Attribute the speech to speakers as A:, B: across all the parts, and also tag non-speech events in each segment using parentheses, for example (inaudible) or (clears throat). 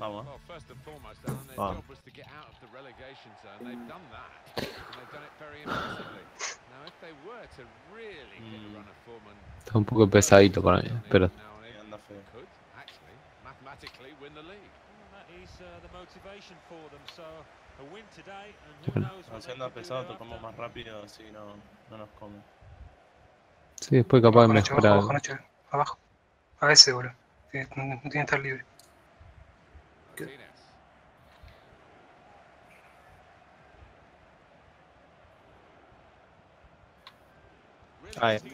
A: Vamos.
B: Well, first and foremost, Alan, their
A: Wow.
B: job was to get out of the relegation zone. They've done that, and they've done it very impressively. Now, if they were to really get a
A: Mm.
C: Está un poco pesadito para mí, pero
B: now and
A: Sí,
B: then,
A: anda feo.
B: could actually mathematically win the league.
D: Well, that is the motivation for them. So a win today, and who
C: Bueno.
D: knows what
A: Si
D: they
A: anda
D: can do
A: pesado, tocamos más rápido, así no, no nos come.
C: sí, después capaz
E: Nacho,
C: mejorar.
E: abajo, abajo. Abajo. A ese, boludo. No tiene que estar libre.
B: Getting in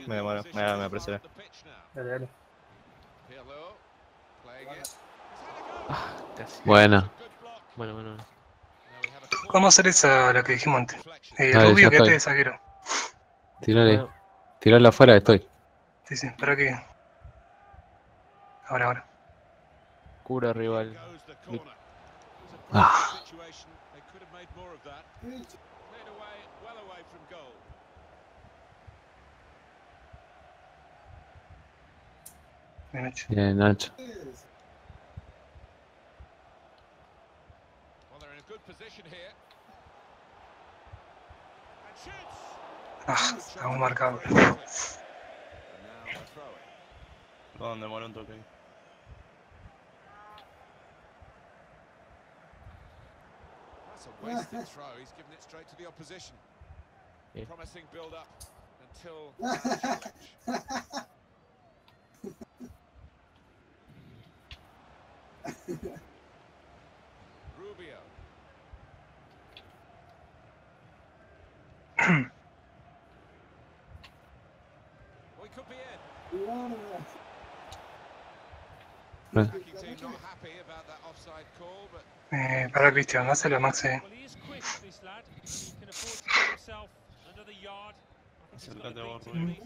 F: me demoro, me- me apresuré.
E: Dale, dale.
B: Good block.
G: Bueno, bueno.
B: A
E: Vamos a hacer esa, la que dijimos antes. Eh,
C: Dale,
E: Rubio,
C: estoy.
E: de zaguero.
C: Tirale,
G: Bueno,
C: tirale afuera, estoy.
E: Sí, sí, para que. Ahora, ahora.
G: Cura rival.
C: Ah.
B: Situation. They could have made more of that. Cleared away, well away from goal.
E: Bien
C: Nacho.
B: Well, they're in a good position wasted throw. He's given it straight to the opposition.
G: Yeah.
B: Promising build up until. (laughs) Rubio. (coughs) we could be in. Attacking team not happy about that offside call, but
E: Eh, para Cristian, dáselo a Maxi.
A: Rubio.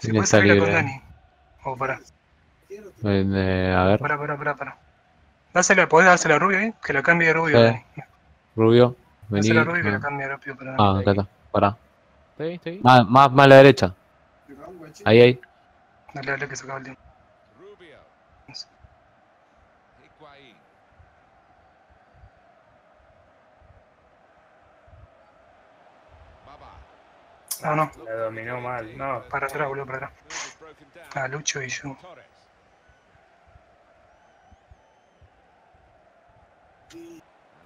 C: ¿Quién
E: puedes
C: está
E: salirla con
C: libre?
E: Dani. O para,
C: Eh, a ver,
E: para, para, para, para. Dásela, podés dársela a Rubio ahí, que la cambie de Rubio. Dani.
C: Rubio, vení.
E: Dásela a Rubio que la
C: Ah,
E: cambie rápido para
C: Ah, acá está, pará.
G: ¿Estoy ahí? ¿Estoy ahí?
C: Más, más, más a la derecha. Ahí, ahí.
E: Dale, dale, que se acaba el tiempo.
B: Rubio.
E: No, no,
H: La dominó mal. No,
E: para atrás, boludo, para atrás.
B: Down.
E: Ah, Lucho y yo.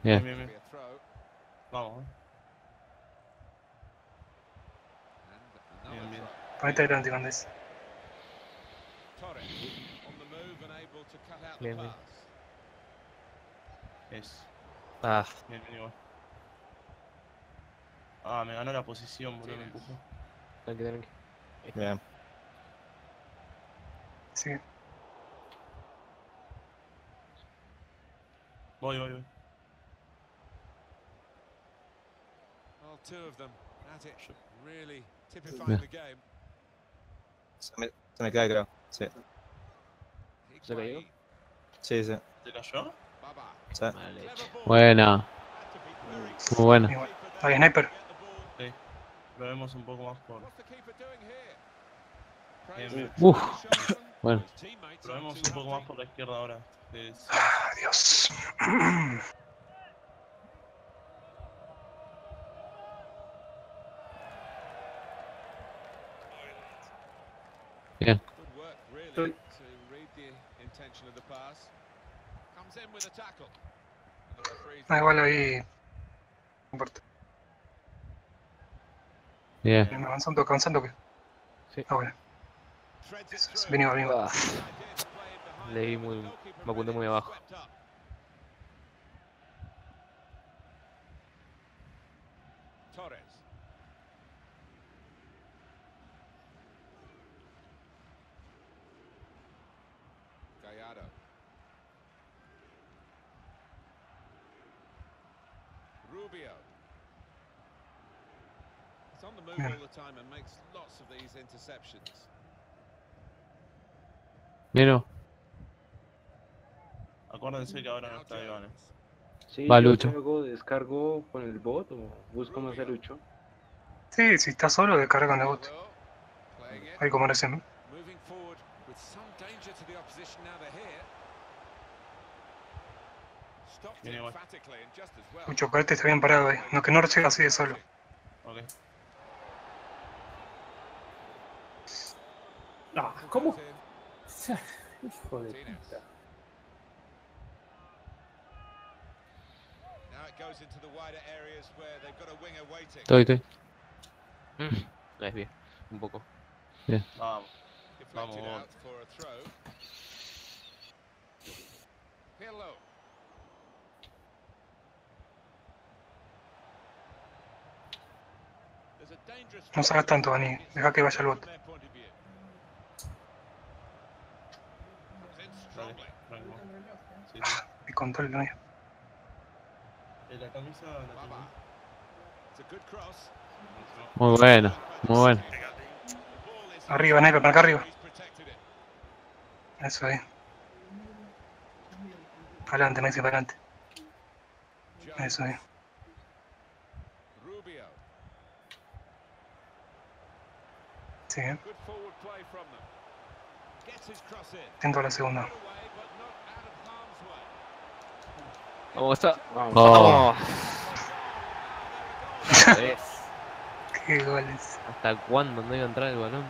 C: Bien.
A: Bien, bien,
B: a.
A: Vamos, Bien, bien.
E: Ponete adelante con eso.
B: Torres on the move and able to cut out the
G: Bien, bien.
A: Es.
G: Ah,
A: Bien, bien, igual. Ah, me ganó la posición, boludo, me empujó.
G: tranqui, tranqui.
F: Bien.
E: Sí,
A: Voy, voy, voy.
B: Well, two of them at it, really
C: Yeah.
B: typifying the game.
F: Se me, se me cae, creo. Sí,
G: ¿Se cayó?
F: Sí, sí.
A: ¿Te cayó?
F: Sí.
C: Buena. Muy buena.
E: sniper.
A: Probemos un poco más por. Bien, bien.
C: Uf. (laughs) Bueno.
B: Aren't
A: un poco más por la izquierda ahora. sí.
E: Ah, Dios.
B: Good work, really,
H: Sorry.
B: to read the intention of the pass. Comes in with a tackle. And the referee's
E: Ah, igual ahí. No importa.
C: Bien.
E: Bien, Avanzando, avanzando que.
G: Sí.
E: Ah, bueno. Vení, vení.
G: Ah, Leí muy- me apunté muy abajo.
C: Miro.
A: Acuérdense que ahora no está Iván.
H: Sí,
C: Va, Lucho.
H: juego, descargo con el bot o busco más a Lucho.
E: Sí, si está solo, descarga con
B: playing it.
E: Ahí como lo hacen.
B: Moving forward with some danger to the opposition now they're here. Stopped
A: Viene igual.
B: emphatically and just as well.
E: Lucho, Corte está bien parado ahí. No, que no llega así de solo.
A: Ok.
H: Ah, ¿cómo? Hijo de puta.
B: Now it goes into the wider areas where they've got a winger waiting.
C: Estoy, estoy.
G: Mm, es bien. Un poco.
A: Vamos.
B: Deflected
A: Vamos.
B: dangerous
E: No salgas tanto, Dani. Deja que vaya al bot.
B: Strongly.
A: tranquilo. Sí, sí.
E: Mi control, Dani.
A: Eh, La camisa la
B: Baba.
A: tengo.
B: It's a good cross.
C: Muy bueno, muy bueno.
E: Arriba, Sniper, para acá arriba. Eso ahí. Adelante, Messi, para adelante. Eso ahí.
B: Rubio.
E: Sí, eh. A la segunda.
B: Put away, but not out of harm's way.
G: Vamos, está.
H: Vamos.
C: Oh. (laughs)
E: Qué goles.
G: ¿Hasta cuándo no iba a entrar el balón?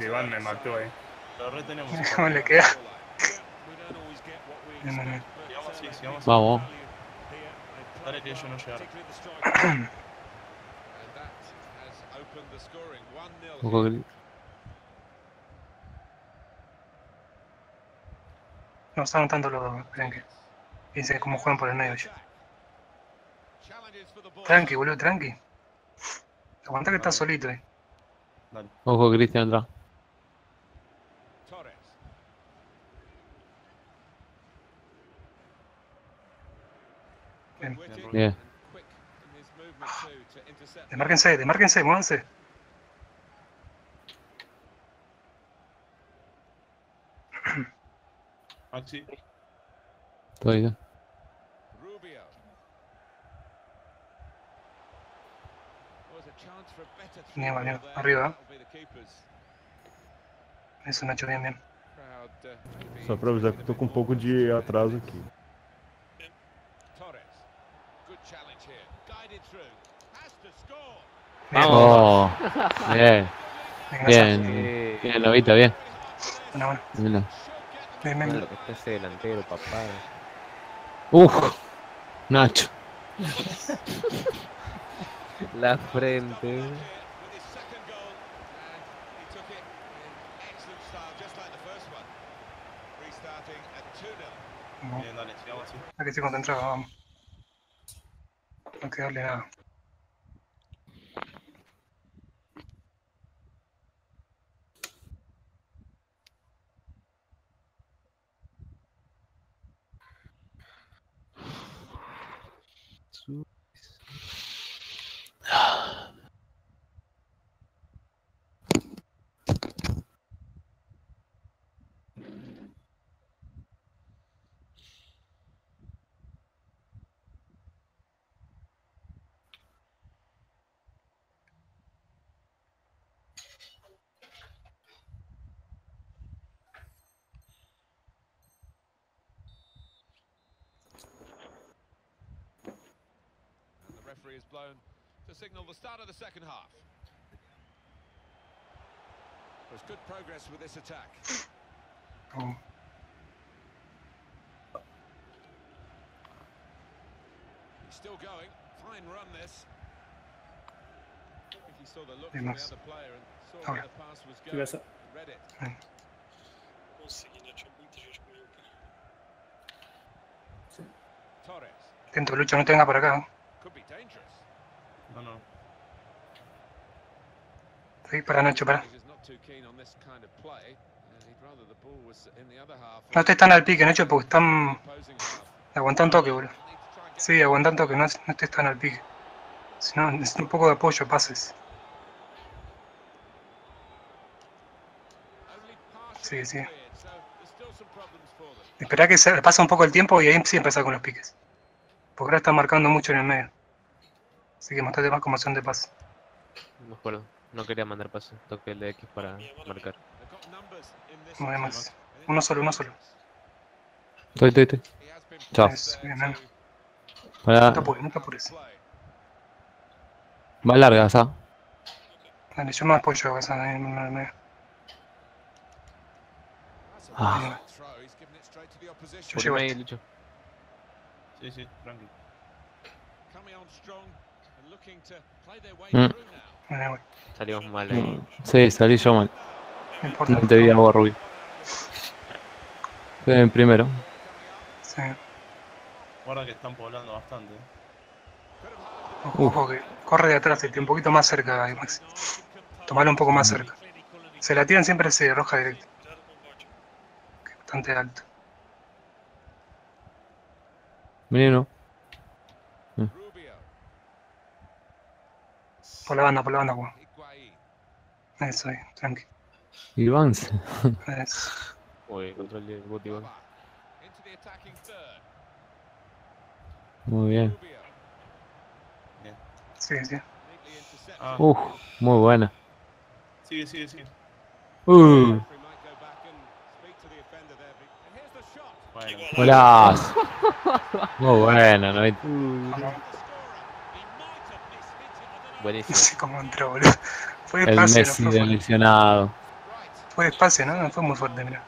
H: Iván me mató ahí.
A: Lo retenemos. (laughs)
E: ¿Cómo le queda?
D: Get what we
B: opened the scoring. 1-0
C: Ojo
B: here.
C: que-
E: No estaban tanto los dos. Esperen que. Fíjense cómo juegan por el medio ya. Tranqui, boludo, tranqui. Aguanta que estás solito ahí.
C: Ojo, Cristian entra.
E: Bien.
C: Bien.
B: intercept.
E: Demárquense, demárquense, muévanse.
A: Maxi.
C: Estoy, ¿eh?
B: Rubio. Was a chance for a better
E: Bien,
B: through
E: bien,
B: ball there.
E: arriba.
B: That'll be the keepers.
E: Eso, Nacho, bien, bien.
B: Crowd, uh, maybe
I: Só pra avisar que eu tô com um pouco de atraso aqui.
B: Torres. Good challenge here. Guided through. Has to score.
E: Bien,
C: Oh, bien,
E: bien,
C: bien.
G: Eh,
C: Bien, Novita, bien.
E: Bueno, bueno. Bien.
G: lo que está ese delantero, papá.
C: Uf, Nacho. (laughs)
G: La frente.
B: With his second goal. And he took it referee has blown to signal the start of the second half. There's good progress with this attack.
E: Oh.
B: He's still going. Fine run this. I think he saw the look from the other player and saw
E: Ahora.
B: where the pass was going.
H: essa-
B: Read it. Torres.
E: Atento, Lucho, no te venga por acá.
B: The other half.
E: No te están al pique, Nacho, porque están aguantando toque, boludo. Sí, aguantando toque, no, no te están al pique. Si no, necesito un poco de apoyo, pases. Sí, sí. Esperá que se pasa un poco el tiempo y ahí sí empezar con los piques. Porque ahora están marcando mucho en el medio. Así que mostrate más como son de pase.
G: No me acuerdo. No quería mandar pase. Toqué el de X para marcar.
E: No hay más. Uno solo, uno solo.
C: Estoy, estoy, estoy. Chao.
E: Es, bien.
C: Para-
E: No te apures, no te apures.
C: Va larga esa.
E: Dale, yo me apoyo en el medio.
C: Ah,
E: Yo
G: Por
E: llevo
G: ahí,
E: este.
G: Lucho.
A: Sí, sí, tranqui.
C: Mm.
E: Voy.
G: Salimos mal ahí.
C: sí, salí yo mal.
E: No importa.
C: No te vi a vos, Rubí. En primero.
E: Sí.
A: Guarda que están poblando bastante. eh.
E: Ojo, que corre de atrás, este, un poquito más cerca, ahí, Maxi. Tomalo un poco más cerca. Se la tiran siempre ese roja directa. Bastante alto.
C: Menino.
E: Por la banda, por la banda, Juan. Eso ahí, tranqui.
C: Ivance.
E: Eso.
G: Uy, control de bote igual.
C: Muy bien.
E: Sí, sí.
A: Ah,
C: Uf, muy buena.
A: sigue, sigue, sigue.
C: Uh,
A: Bueno,
C: golazo. Muy buena, ¿no?
E: No
G: Buenísimo.
E: sé cómo entró, boludo. Fue
C: El
E: despacio,
C: Messi
E: no fue
C: lesionado.
E: Fue despacio, ¿no? No fue muy fuerte, mira.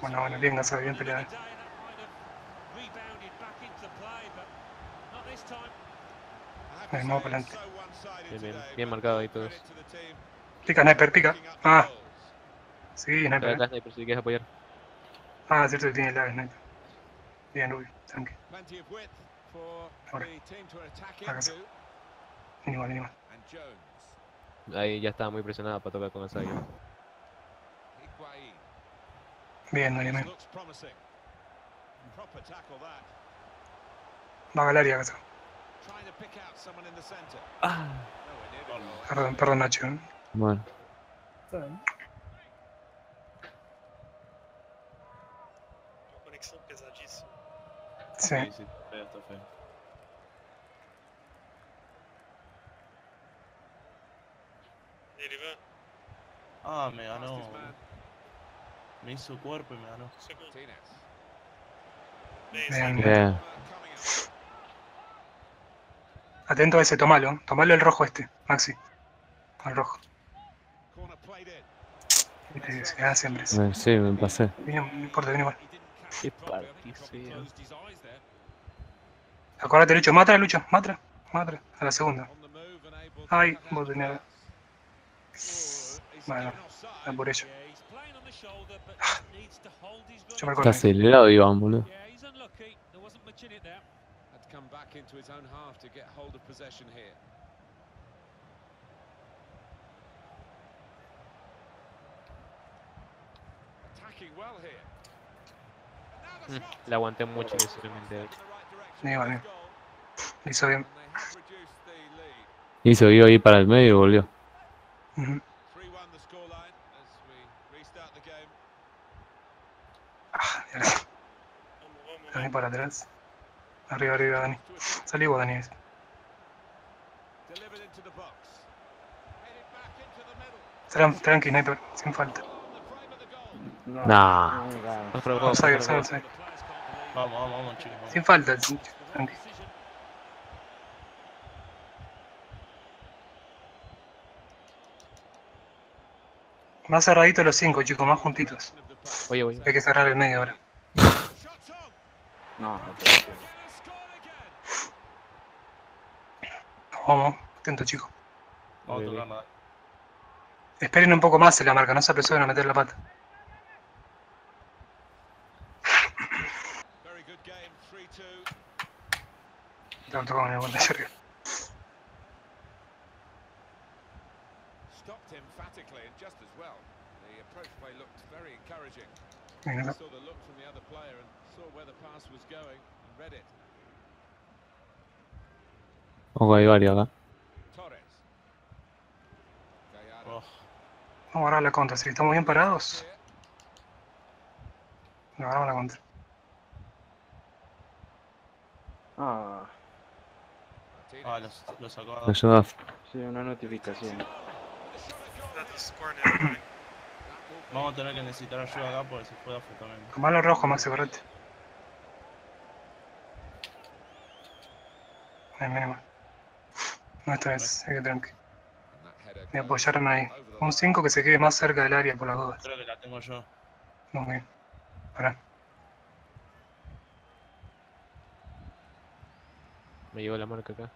E: Bueno, bueno, bien, Gaza, bien peleado. Ahí, vamos para adelante.
G: Bien, bien, bien marcado ahí todos.
E: Pica, sniper, pica. Ah. Sí, sniper.
G: acá,
E: ¿eh?
G: sniper, si quieres apoyar.
E: Ah, cierto que tiene la sniper. Bien, Uy, tranqui. Igual.
G: Ahí ya estaba muy presionada para tocar con el sayo.
E: Bien, bien, bien. Va a galería, Gaza. Perdón, perdón, Nacho. ¿eh?
C: Bueno.
H: Está bien.
E: Sí.
A: Está feo. Ah, me ganó. Me hizo cuerpo y me ganó.
E: Bien.
C: Bien.
E: Atento a ese, tomalo. Tomalo el rojo este, Maxi. Al rojo. Siempre. eso.
C: Eh, Sí, me pasé.
E: Bien, no importa, bien igual.
G: Qué particeo.
E: Acordate, Lucho. Matra, Lucho. Matra. Matra. A la segunda. Ay, vos tenías. Bueno, es por ello. Yo me
C: Está acelerado, Iván, boludo.
D: Yeah, he's unlucky. There wasn't much in it there.
B: Had to come back into his own half to get hold of possession here. Attacking well here. And now the
G: Mm. La aguanté mucho necesariamente. Ahí.
E: Bien, bien. Lo hizo bien.
B: Lead.
C: Hizo iba ahí para el medio y volvió.
E: Ujú.
B: 3-1 the scoreline as we restart the game.
E: Ah. Dani para atrás. Arriba, arriba, Dani. Salí vos, Dani. Tran- Tranqui, sniper. Sin falta.
B: On the frame of the
A: Vamos, vamos, vamos, chicos. vamos.
E: Sin falta. Tranqui. Más cerraditos los cinco, chicos. Más juntitos.
G: Oye, oye.
E: Hay que cerrar el medio ahora.
H: No, no.
E: Vamos. Atento, chicos.
A: Vamos a tocar nada.
E: Esperen un poco más en la marca. No se apresuren a meter la pata.
B: Very good game. 3-2.
E: Lo tocamos en el borde de arriba.
B: Stopped emphatically and just as well. The approach play looked very encouraging.
E: Venga,
B: Saw the look from the other player and saw where the pass was going and read it.
C: Ojo, hay varios acá.
A: Oh,
E: Vamos a agarrar la contra. Si estamos bien parados,
B: Here.
E: agarramos la contra.
H: Ah,
A: ah, lo, lo sacó
C: Me ayudas.
H: sí, una notificación.
A: Vamos a tener que necesitar ayuda acá porque se fue a también.
E: Tomalo rojo, Maxi, correte. Ay, mal. No, esta vez, hay que tranqui. Me apoyaron ahí. Un
B: line.
E: 5 que se quede más cerca del área por las dudas.
A: Creo que la tengo yo.
E: Muy bien. Pará.
G: Me llevo la marca acá.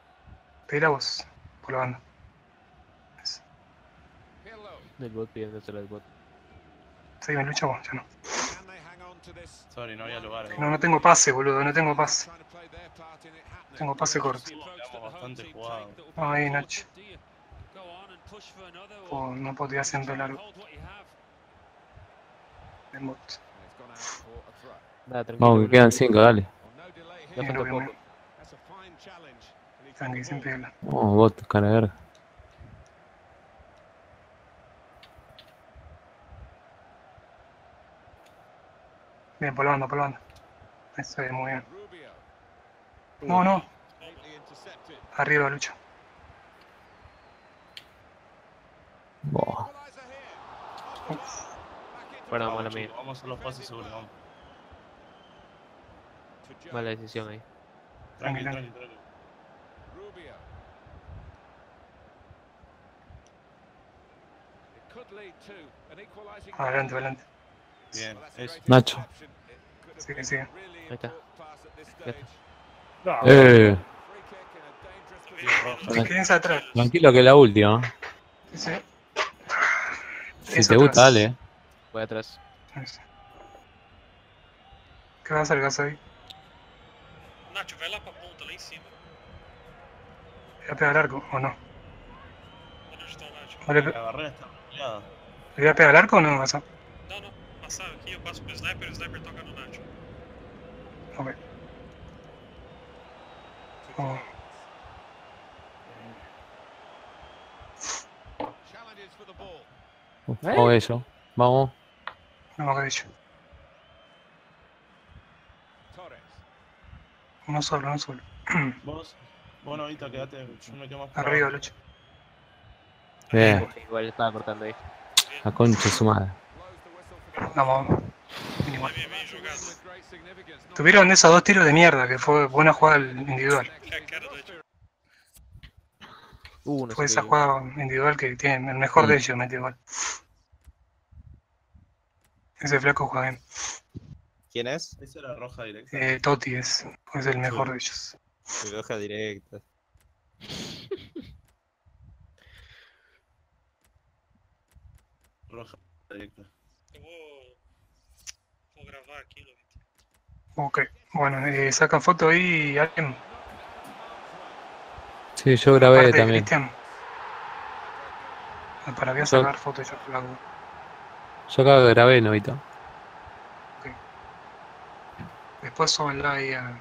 E: Pedila vos, por la banda. Eso.
G: Del bot pidiéndosela al bot.
E: Sí, me lucha vos, yo no.
A: Sorry, no había lugar ahí.
E: No, no tengo pase, boludo, no tengo pase. Tengo pase corto.
A: Bastante jugados.
E: No, ahí, Nach. Oh, no podía hacer un largo. El bot.
B: A.
C: Vamos, que quedan 5, dale.
E: Bien,
G: falta
E: bien,
G: poco.
B: That's a fine the
E: sin pedirla.
C: Oh, bot, cara verga.
E: Bien, por la banda, por la banda. Eso es muy bien. No, no. Arriba,
B: into
G: Bueno,
B: the
G: mala
A: Vamos,
G: mía.
A: vamos a hacer los pases seguros. Vamos.
G: Mala decisión ahí.
A: Tranqui,
E: Tranquilo.
A: tranqui, tranqui.
B: Rubio. It could lead to an equalising
E: Adelante, adelante.
A: Bien,
B: great
C: Nacho.
E: Sigue, sigue.
G: Ahí está.
I: No,
C: Eh.
E: Quédense atrás.
C: tranquilo que la última.
E: Sí.
C: Si
E: Eso
C: te gusta,
E: atrás.
C: dale.
G: Voy atrás.
E: ¿Qué va a hacer Gas ahí?
D: Nacho, vai lá pra ponta, lá em cima.
E: ¿Le voy a pegar al arco o no?
D: Onde está o Nacho?
E: ¿No ¿Le, pe-
A: La barrera está peleada.
E: ¿le voy a pegar al arco o no? Gas?
D: Não, não. Passar aqui, eu passo pro sniper, o sniper toca no Nacho.
E: Ok. Oh,
B: Challenges for the ball.
C: O eso. Vamos.
E: no me ha dicho.
B: Torres.
E: Uno solo, uno solo. (clears throat)
A: Vos, vos no, ahorita quedate. Yo me quedo más
E: Arriba, lucha.
C: Bien.
G: Igual estaba cortando ahí.
C: La concha su madre.
E: Vamos, vamos. Tuvieron esos dos tiros de mierda, que fue buena jugada individual.
G: Uh, no
E: Fue esa jugada individual que tiene el mejor de
C: Mm.
E: ellos, metió gol. Ese flaco juega bien.
F: ¿Quién es?
A: Esa era roja directa.
E: Eh, Totti es, es el mejor de ellos.
F: Roja directa.
A: Roja directa.
D: Eu vou. Vou gravar aquilo.
E: Ok, bueno, eh, sacan foto ahí alguien.
C: Sí, yo grabé
E: Aparte
C: también.
E: Cristian. Ah, Para voy a
C: Yo-
E: sacar fotos yo la duda.
C: Yo acá grabé, novito.
E: Después súbanla ahí a.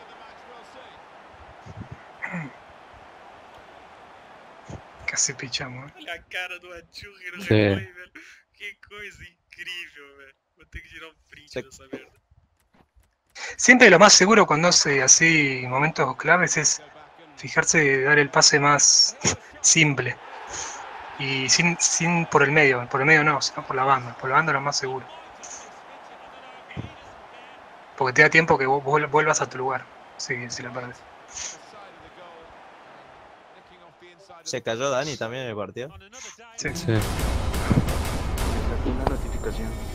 B: of the match. We'll see.
E: Casi pichamos. eh.
D: Olha a cara do Atchurri no
C: Sí.
D: replay, velho. Que coisa incrível, velho. Vou ter que tirar um print
F: Sí.
D: dessa merda.
E: Siempre lo más seguro cuando hace así momentos claves es fijarse de dar el pase más simple. Y sin, sin por el medio, por el medio no, sino por la banda. Por la banda lo más seguro. Porque te da tiempo que vos vuel- vuelvas a tu lugar. Sí, si la
B: of
F: ¿Se cayó Dani también en el partido?
E: Sí.
C: Sí.
H: Una notificación.